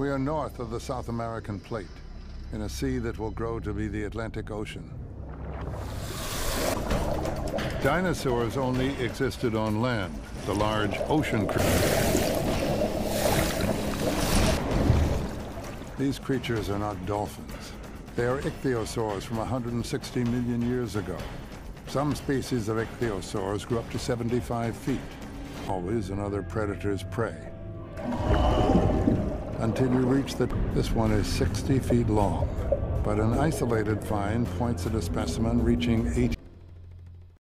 We are north of the South American plate, in a sea that will grow to be the Atlantic Ocean. Dinosaurs only existed on land, the large ocean creatures. These creatures are not dolphins. They are ichthyosaurs from 160 million years ago. Some species of ichthyosaurs grew up to 75 feet, always another predator's prey. Until you reach the... This one is 60 feet long, but an isolated find points at a specimen reaching 80